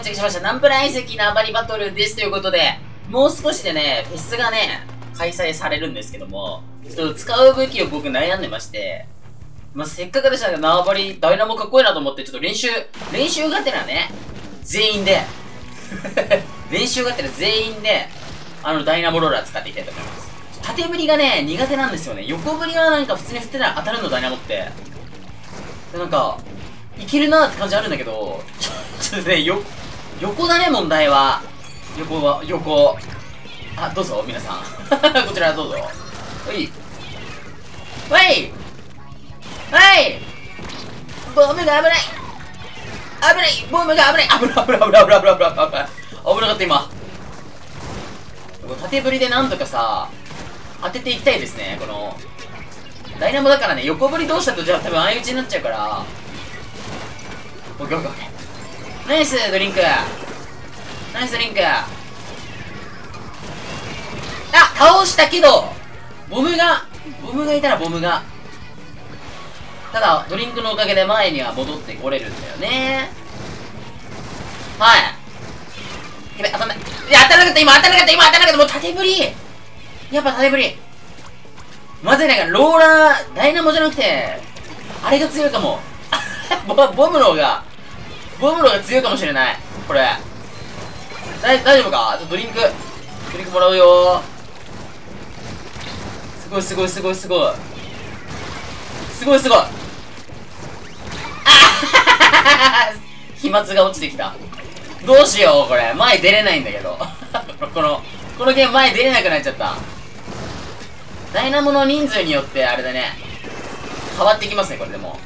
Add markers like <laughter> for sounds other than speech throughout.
到着しました。ナンプラー遺跡縄張りバトルですということで、もう少しでね、フェスがね、開催されるんですけども、ちょっと使う武器を僕悩んでまして、まあ、せっかくでしたら縄張り、ダイナモかっこいいなと思って、ちょっと練習、練習がてらね、全員で <laughs> 練習がてら全員で、あの、ダイナモローラー使っていきたいと思います。縦振りがね、苦手なんですよね。横振りはなんか普通に振ってたら当たるの、ダイナモって。でなんか、いけるなって感じあるんだけど、ちょっとね、よ、横だね、問題は。横は、横。あ、どうぞ、皆さん。<laughs> こちらどうぞ。おい。おいはい。ボムが危ない危ないボムが危ない危ない危ない危ない危ない危ない危ない危なかった今縦振りでなんとかさ当てていきたいですねこのダイナモだからね横振りどうしたとじゃあ多分相打ちになっちゃうからオッケーオッケーオッケーナイスドリンクナイスドリンクあ倒したけどボムがボムがいたらボムがただ、ドリンクのおかげで前には戻ってこれるんだよね。はい。やべ、当たんない。いや、当たらなかった今当たらなかった今当たらなかったもう縦振りやっぱ縦振りまずいなんか、ローラー、ダイナモじゃなくて、あれが強いかも。<laughs> ボボムの方が、ボムの方が強いかもしれない。これ。大丈夫か？ちょっとドリンク、ドリンクもらうよすごいすごいすごいすごい。すごいすごいあ飛沫が落ちてきた。どうしよう、これ。前出れないんだけど。<laughs> この、このゲーム前出れなくなっちゃった。ダイナモの人数によって、あれだね。変わってきますね、これでも。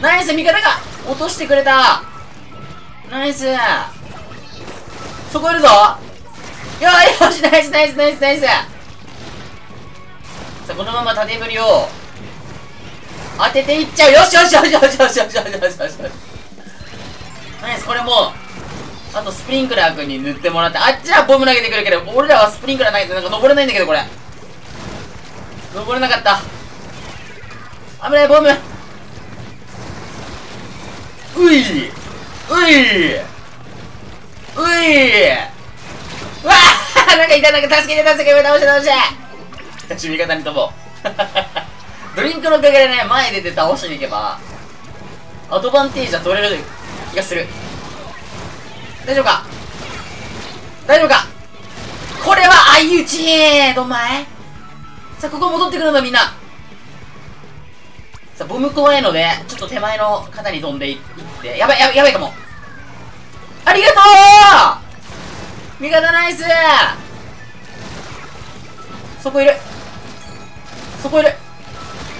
ナイス味方が落としてくれた。ナイス。そこいるぞ。よーよしナイスナイスナイスナイス。さあ、このまま縦振りを。当てていっちゃう。よしよしよしよしよしよしよしよしよし。ナイスこれも。あとスプリンクラー君に塗ってもらって。あっちはボム投げてくるけど俺らはスプリンクラー投げてなんか登れないんだけどこれ。登れなかった。危ないボム。ういういうい。わあなんかいたなんか助けて助けて倒して。倒して私味方に飛ぼう。ドリンクのおかげでね、前出て倒しに行けば、アドバンテージは取れる気がする。大丈夫か？大丈夫か？これは相打ちどんまいさあ、ここ戻ってくるんだみんな。さあ、ボム怖いので、ちょっと手前の肩に飛んでいって、やばい、やばい、やばいかも。ありがとう味方ナイスそこいる。そこいる。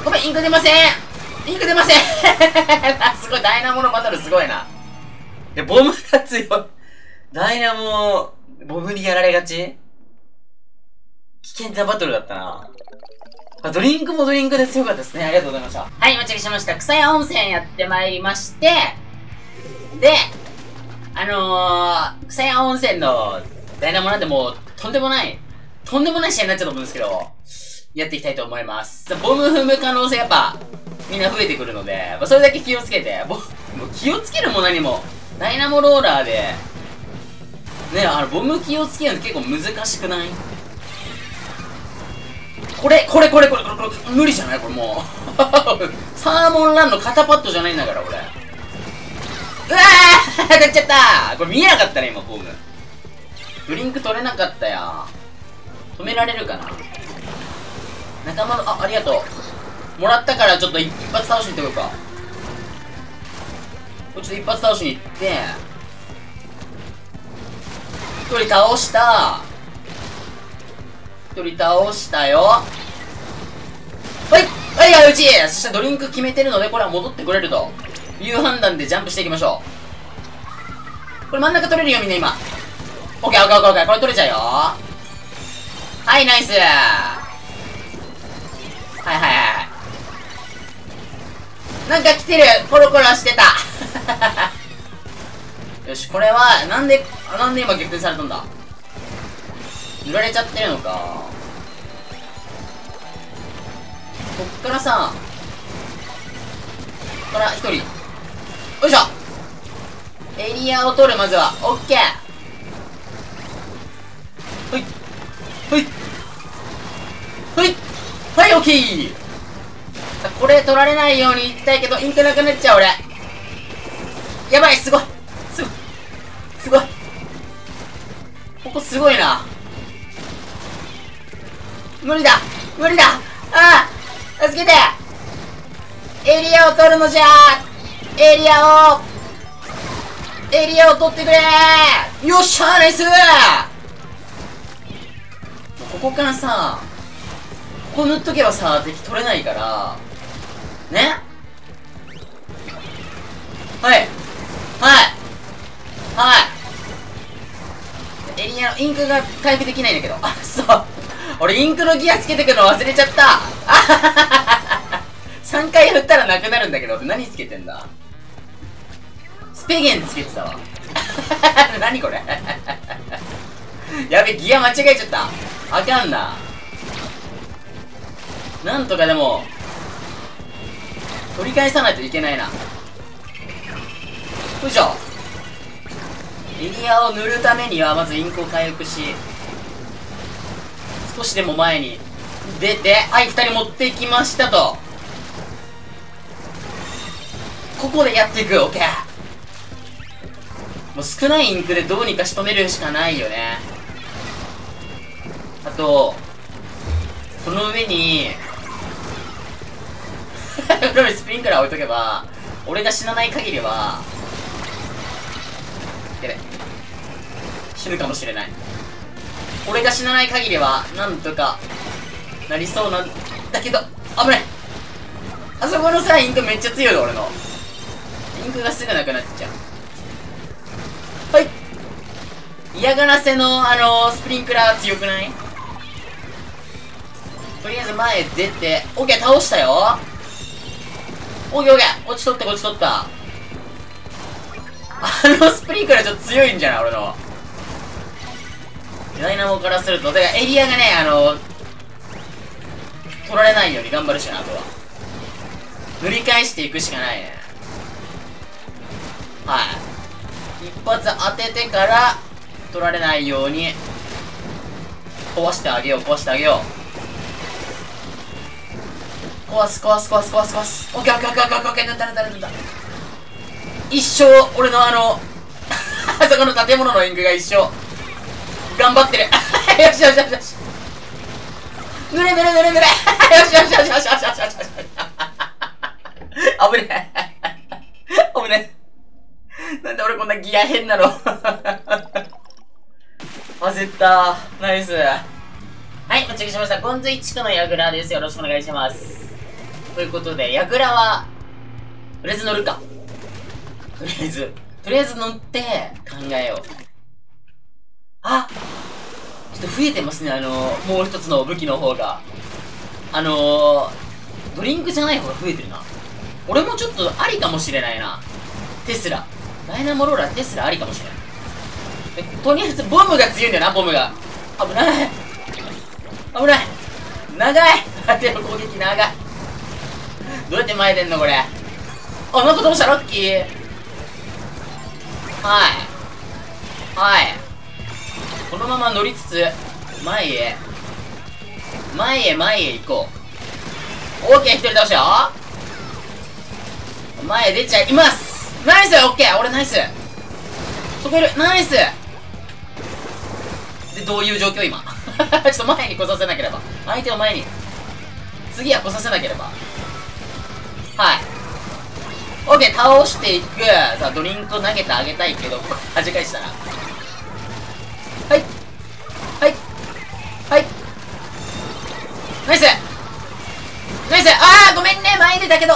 ごめん、インク出ませんインク出ません <laughs> すごい、ダイナモのバトルすごいな。で、ボムが強い。ダイナモ、ボムにやられがち？危険なバトルだったな。ドリンクもドリンクで強かったですね。ありがとうございました。はい、お待ちしました。草屋温泉やってまいりまして、で、あのー、草屋温泉のダイナモなんてもう、とんでもない、とんでもない試合になっちゃうと思うんですけど、やっていきたいと思います。ボム踏む可能性やっぱ、みんな増えてくるので、まあ、それだけ気をつけて、もう気をつけるも何も、ダイナモローラーで、ね、あの、ボム気をつけるの結構難しくない？これ、これ、これ、これ、これ、無理じゃない？これもう。<laughs> サーモンランの肩パッドじゃないんだから、これ。うわー当たっちゃったこれ見えなかったね、今、ボム。ドリンク取れなかったや。止められるかな？仲間の、あ、ありがとう。もらったからちょっと一発倒しに行ってこようか。これちょっと一発倒しに行って、一人倒した一人倒したよ。はい。はいはいうち。そしてドリンク決めてるので、これは戻ってくれると。いう判断でジャンプしていきましょう。これ真ん中取れるよ、みんな今。オッケーオッケーオッケーこれ取れちゃうよ。はい、ナイス。はいはいはい。なんか来てる。コロコロしてた。<laughs> よしこれはなんでなんで今逆転されたんだ？塗られちゃってるのかこっからさこっから一人よいしょエリアを取る、まずは。オッケーほい。ほい。ほい。はい、オッケーこれ取られないようにいきたいけど、インクなくなっちゃう、俺。やばい、すごい。すごい。すごい。ここすごいな。無理だ。無理だ。ああ助けて。エリアを取るのじゃ。エリアを。エリアを取ってくれ。よっしゃナイス。ここからさここ塗っとけばさ敵取れないから。ね。はい。はい。はい。エリアのインクが回復できないんだけど。あそう。俺インクのギアつけてくの忘れちゃった。<laughs> 3回振ったらなくなるんだけど何つけてんだ？スペゲンつけてたわ。<laughs> 何これ？<laughs> やべギア間違えちゃった。あかんな。なんとかでも取り返さないといけないな。よいしょ。エリアを塗るためにはまずインクを回復し少しでも前に出てはい2人持っていきましたと。ここでやっていく OK もう少ないインクでどうにか仕留めるしかないよね。あとこの上に <laughs> スプリンクラー置いとけば俺が死なない限りはやべ死ぬかもしれない。俺が死なない限りは、なんとか、なりそうなんだけど、危ないあそこのさ、インクめっちゃ強いの、俺の。インクがすぐなくなっちゃう。はい嫌がらせの、あのー、スプリンクラー強くない？とりあえず前出て、オッケー倒したよオッケーオッケー落ちとった落ちとったあのスプリンクラーちょっと強いんじゃない俺の。ダイナモからすると、で、エリアがね、あの、取られないように頑張るしな、あとは。塗り返していくしかないね。はい。一発当ててから、取られないように、壊してあげよう、壊してあげよう。壊す、壊す、壊す、壊す、壊す。オッケーオッケーオッケーオッケーオッケー、塗った塗った塗った。一生、俺のあの、<laughs> あそこの建物のインクが一生、頑張ってる。<laughs> よしよしよしよし。ぬれぬれぬれぬれ。<laughs> よしよしよしよしよしよしよしよし。危ねえ。危ねえ。なんで俺こんなギア変なの。<laughs> 焦った。ナイス。はいおチェックしました。ゴンズイ地区のヤグラです。よろしくお願いします。ということでヤグラはとりあえず乗るか。とりあえずとりあえず乗って考えよう。あちょっと増えてますね、あのー、もう一つの武器の方が。あのー、ドリンクじゃない方が増えてるな。俺もちょっとありかもしれないな。テスラ。ダイナモローラテスラありかもしれない。とりあえずボムが強いんだよな、ボムが。危ない。危ない。長い相手の攻撃長い。どうやって前出んのこれ。あ、なんかどうしたラッキー。はい。はい。このまま乗りつつ前へ。前へ前へ行こう。オッケー一人倒したよ。前へ出ちゃいます。ナイスオッケー俺ナイス。そこいるナイス。でどういう状況今？<laughs> ちょっと前に来させなければ。相手を前に。次は来させなければ。はい。オッケー倒していく。さあドリンク投げてあげたいけど弾かしたら。はい。はい。はい。ナイス。ナイス。あーごめんね。前出たけど。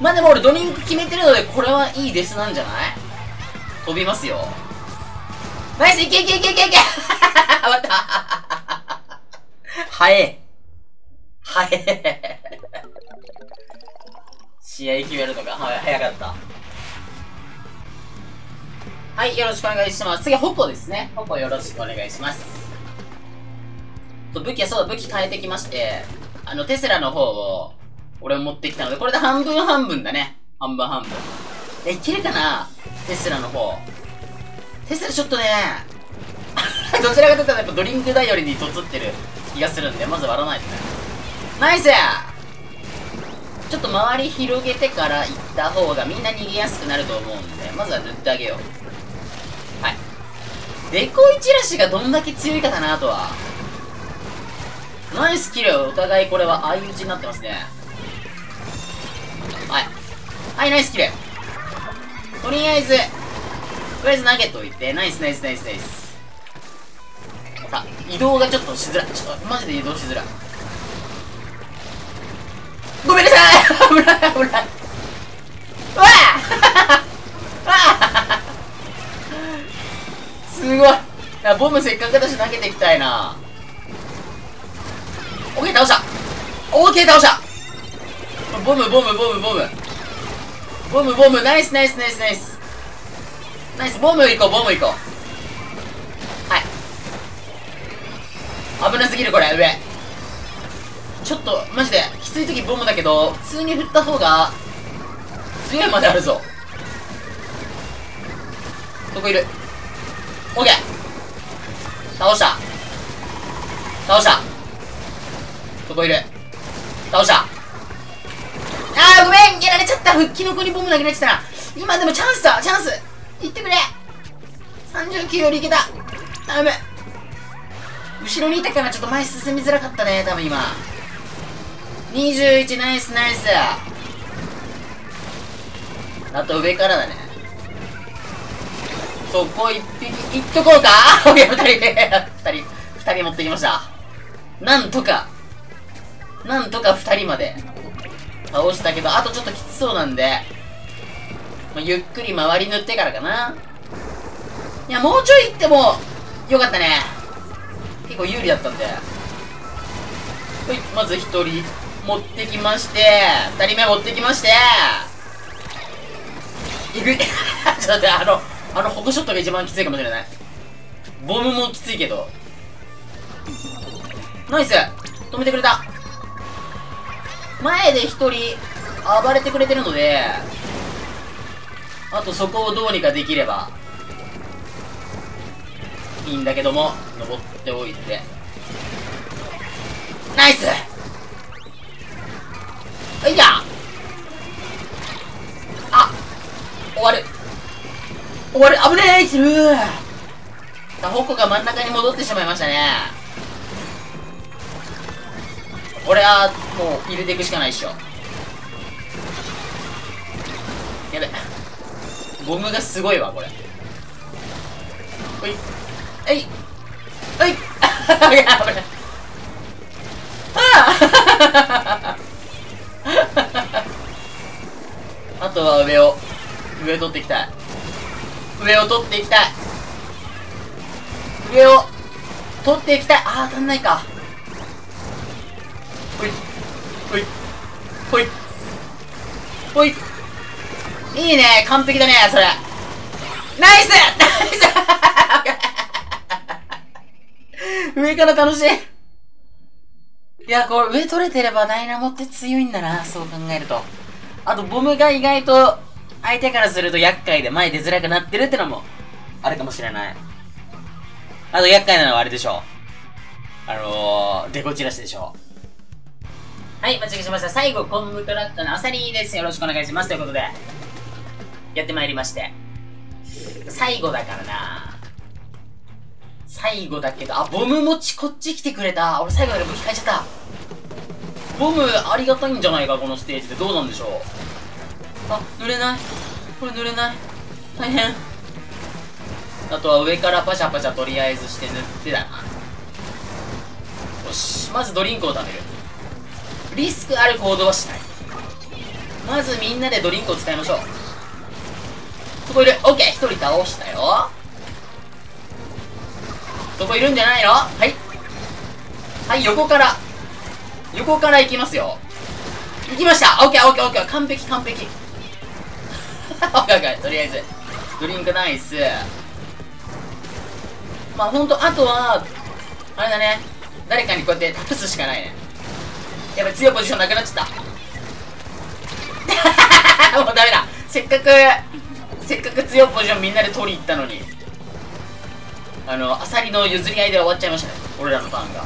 まあでも俺ドリンク決めてるのでこれはいいデスなんじゃない？飛びますよ。ナイス。いけいけいけいけいけ。終 <laughs> わった。早え。早え。<laughs> 試合決めるのが早かった。はい、よろしくお願いします。次はホポですね。ホポよろしくお願いします。と武器はそうだ、武器変えてきまして、あの、テスラの方を、俺持ってきたので、これで半分半分だね。半分半分。え、いけるかな？テスラの方。テスラちょっとね、<laughs> どちらかというとやっぱドリンク頼りにとつってる気がするんで、まず割らないとね。ナイスちょっと周り広げてから行った方がみんな逃げやすくなると思うんで、まずは塗ってあげよう。デコイチラシがどんだけ強いかだなとは。ナイスキルお互いこれは相打ちになってますね。はい。はい、ナイスキルとりあえず、とりあえず投げといて、ナイスナイスナイスナイス。さ、移動がちょっとしづらい。ちょっと、マジで移動しづらい。ごめんなさい <laughs> 危ない危ない。うわあ <laughs> すごい。ボムせっかくだし投げていきたいな。オッケー倒した。オッケー倒した。ボムボムボムボム。ボムボム。ナイスナイスナイスナイス。ナイス。ボム行こうボム行こう。はい。危なすぎるこれ上。ちょっとマジできつい時ボムだけど普通に振った方が強いまであるぞ。どこいる？オッケー倒した。倒した。どこいる倒した。あーごめん。やられちゃった。復帰の子にボム投げられてたな。今でもチャンスだ。チャンス。いってくれ。39よりいけた。頼む。後ろにいたからちょっと前進みづらかったね。多分今。21ナイスナイス。あと上からだね。そこ一匹いっとこうか？オッケー二人二人二人持ってきましたなんとかなんとか2人まで倒したけど、あとちょっときつそうなんで、まあ、ゆっくり周り塗ってからかな。いや、もうちょい行っても、よかったね。結構有利だったんで。はい、まず1人持ってきまして、2人目持ってきまして、いく。<laughs> ちょっと待って、あの、あの、ホコショットが一番きついかもしれない。ボムもきついけど。ナイス止めてくれた前で一人暴れてくれてるので、あとそこをどうにかできれば、いいんだけども、登っておいて。ナイスいやあ終わる終わる危ねえするタホコが真ん中に戻ってしまいましたね。俺はもう入れていくしかないっしょ。やべ。ゴムがすごいわこれ。ほい。えい。ほい。<laughs> 危ない危ないあ <laughs> あとは上を上取っていきたい。上を取っていきたい。上を取っていきたい。ああ足んないか。ほい。ほい。ほい。ほい。いいね。完璧だねそれ。ナイス！ナイス！<laughs> 上から楽しい。いや、これ上取れてればダイナモって強いんだな、そう考えると。あと、ボムが意外と相手からすると厄介で前出づらくなってるってのもあるかもしれない。あと厄介なのはあれでしょう。あのー、デコチラシでしょう。はい、間違えしました。最後、コンブトラックのアサリです。よろしくお願いします。ということで、やってまいりまして。最後だからな最後だけど、あ、ボム持ちこっち来てくれた。俺最後だけ武器変えちゃった。ボムありがたいんじゃないか、このステージで。どうなんでしょう。あ、濡れない。これ濡れない。大変。あとは上からパシャパシャとりあえずして塗ってだな。よし。まずドリンクを食べる。リスクある行動はしないまずみんなでドリンクを使いましょうそこいるオッケー1人倒したよそこいるんじゃないの？はいはい横から横から行きますよ行きましたオッケーオッケーオッケー完璧完璧オッケーとりあえず。ドリンクナイスまあほんとあとはあれだね。誰かにこうやって託すしかないね。やばい強いポジションなくなっちゃった。<laughs> もうダメだ。せっかくせっかく強いポジションみんなで取りに行ったのに。あのアサリの譲り合いで終わっちゃいましたね。俺らのターンが。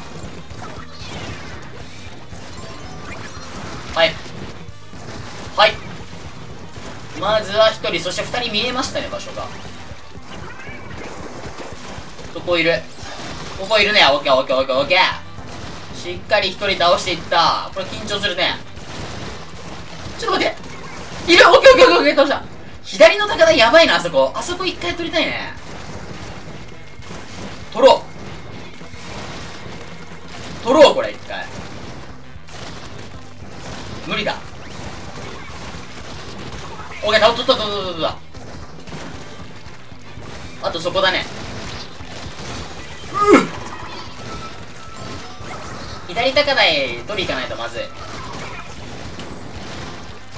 はい。まずは1人そして2人見えましたね場所が。ここいる。ここいるねオッケーオッケーオッケーオッケーしっかり1人倒していった。これ緊張するね。ちょっと待って。いる！オッケーオッケーオッケーオッケー倒した。左の高台やばいなあそこ。あそこ一回取りたいね。取ろう。取ろうこれ一回。無理だ。オッケー倒ったったったあとそこだね。左高台取り行かないとまずい。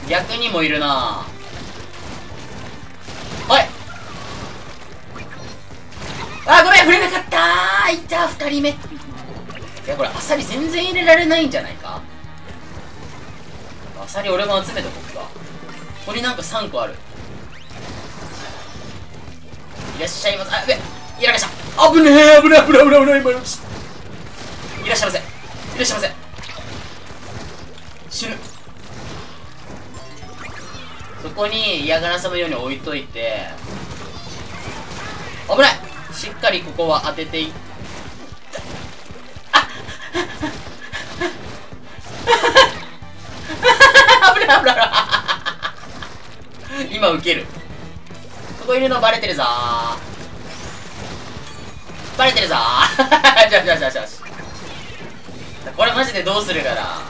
逆にもいるな。おい。あごめん触れなかった。ーいた2人目。いやこれアサリ全然入れられないんじゃないか。アサリ俺も集めとこっか。ここになんか3個ある。いらっしゃいませ。あべいらっしゃい危ねえ危ねえ危ねえ危ねえ危ねえ今のいらっしゃいませ。いらっしゃいませ。死ぬ。そこに嫌がらせのように置いといて。危ない。しっかりここは当てていったあ危ない危ない危ない。今受ける。ここいるのバレてるぞ。バレてるぞ。<laughs> じゃあじゃじゃあじゃあ。これマジでどうするかな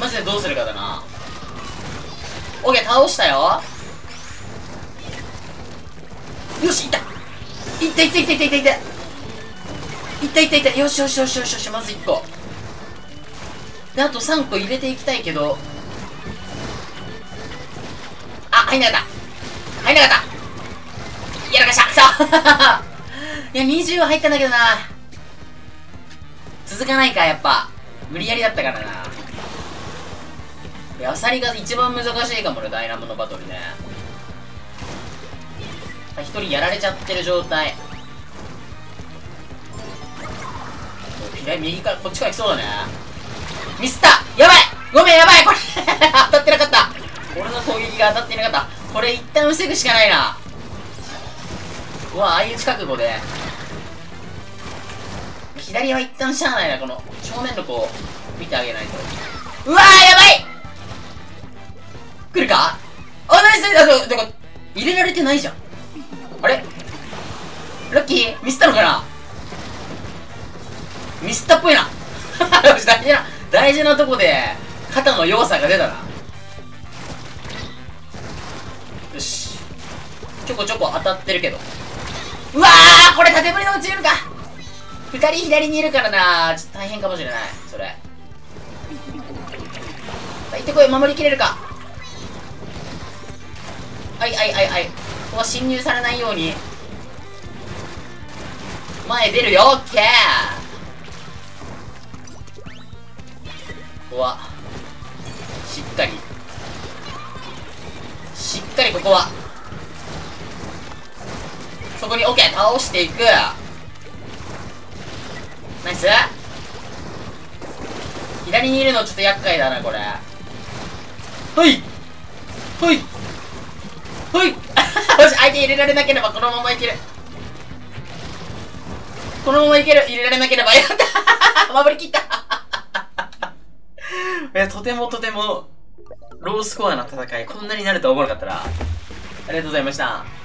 マジでどうするかだな。オッケー倒したよ。よしいった。いったいったいったいったいった。いったいったいった。いったよしよしよしよしよしまず1個。であと3個入れていきたいけど。入んなかった。入んなかった。やらかした。そ <laughs> いや20は入ったんだけどな。続かないかやっぱ。無理やりだったからな。いやアサリが一番難しいかもねダイナモのバトルね。一人やられちゃってる状態。左右からこっちから来そうだね。ミスったやばい。ごめんやばい。これ。<laughs> 当たってなかった。俺の攻撃が当たってなかった。これ一旦防ぐしかないな。うわあ相打ち覚悟で。左は一旦しゃあないなこの正面の子を。見てあげないと。うわーやばい！来るか？あナイスあだから入れられてないじゃん。あれ？ラッキー？ミスったのかな？ミスったっぽいな。<laughs> 大事な大事なとこで肩の弱さが出たな。ちょこちょこ当たってるけど。うわーこれ縦振りの落ちるか。二人左にいるからな。ちょっと大変かもしれないそれ。行ってこい。守りきれるか。はいはいはいはい。ここは侵入されないように。前出るよ。オッケー。ここは。しっかり。しっかりここは。そこに OK 倒していく。ナイス。左にいるのちょっと厄介だなこれ。はい。はい。はい。<laughs> よし相手入れられなければこのままいける。このままいける。入れられなければやった。<laughs> 守りきった。<laughs> えとてもとてもロースコアな戦いこんなになるとは思わなかったな。ありがとうございました。